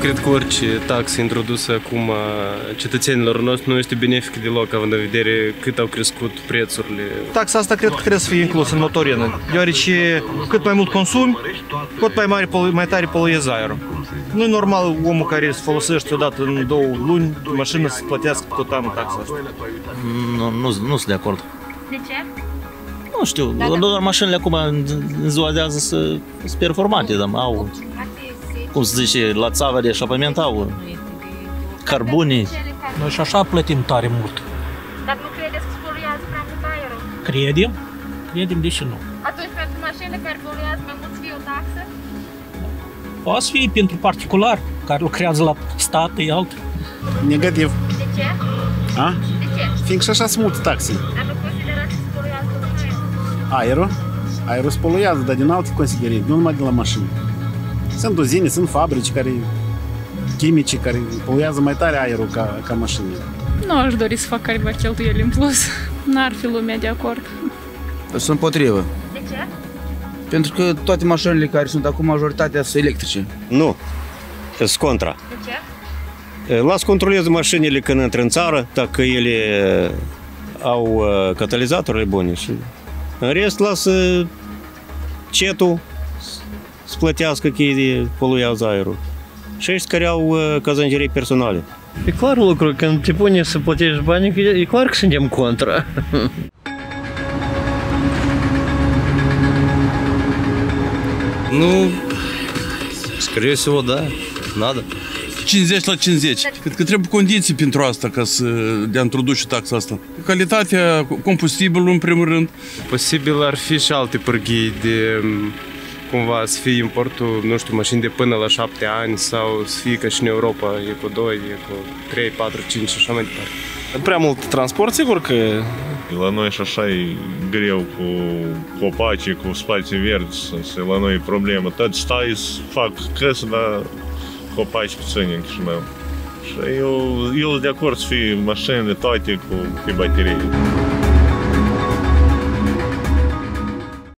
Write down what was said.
cred că orice taxă introdusă acum cetățenilor noștri nu este benefică deloc, având în vedere cât au crescut prețurile. Taxa asta cred că trebuie să fie inclusă în motorină, deoarece cât mai mult consumi, tot mai, mare, mai tare poluezi aerul. Nu e normal omul care se folosește odată în două luni mașină să plătească tot anul taxa asta. Nu, nu, nu sunt de acord. De ce? Nu știu, doar mașinile acum în ziua de azi sunt sunt performante, dar au, cum se zice, la țava de eșapament au carbunii. Noi și așa plătim tare mult. Dar nu credeți că poluează prea mult aerul? Credem? Credem, deși nu. Atunci pentru mașinile care poluează mai mult să fie o taxă? Poate să fie pentru particular, care lucrează la stat, e alt. Negativ. De ce? A? De ce? Fiindcă și așa sunt multe taxe. Dar nu considerați că se poluează tot aerul? Aerul? Aerul se poluează, dar din alte considerări, nu numai de la mașini. Sunt uzine, sunt fabrici care chimici care poluează mai tare aerul ca, ca mașinile. Nu aș dori să fac careva cheltuieli în plus. N-ar fi lumea de acord. Sunt împotrivă. De ce? Pentru că toate mașinile care sunt acum, majoritatea sunt electrice. Nu, sunt contra. De ce? Las controlez mașinile când intră în țară, dacă ele au uh, catalizatorile bune și în rest lasă cetul să plătească că ei poluează aerul. Și ăștia care au uh, cazangerii personale. E clar lucru, când te pune să plătești bani, e clar că suntem contra. Ну, скорее всего, да, надо. 50 la 50. Cred că trebuie condiții pentru asta, ca să de a introduce taxa asta. Calitatea combustibilului, în primul rând. Posibil ar fi și alte pârghii de m, cumva să fie importul, nu știu, mașini de până la 7 ani sau să fie ca și în Europa, e cu 2, e cu 3, 4, 5 și așa mai departe. Prea mult transport, sigur că La noi și așa e greu cu copacii, cu spații verzi, să la noi e problemă. Tot stai să fac căsă, dar copaci puțini în Chișinău. Și eu, eu sunt de acord să fie mașinile toate cu pe baterie.